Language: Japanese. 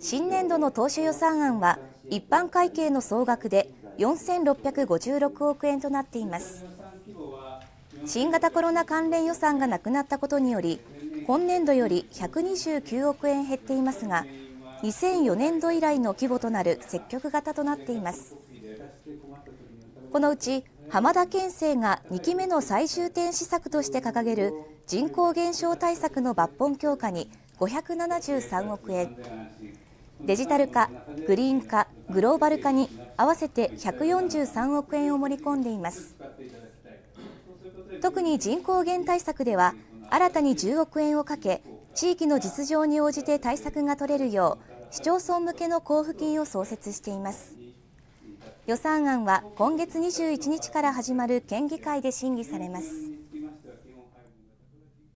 新年度の当初予算案は一般会計の総額で4656億円となっています。新型コロナ関連予算がなくなったことにより今年度より129億円減っていますが2004年度以来の規模となる積極型となっています。このうち浜田県政が2期目の最重点施策として掲げる人口減少対策の抜本強化に573億円。デジタル化、グリーン化、グローバル化に合わせて143億円を盛り込んでいます。特に人口減対策では新たに10億円をかけ地域の実情に応じて対策が取れるよう市町村向けの交付金を創設しています。予算案は今月21日から始まる県議会で審議されます。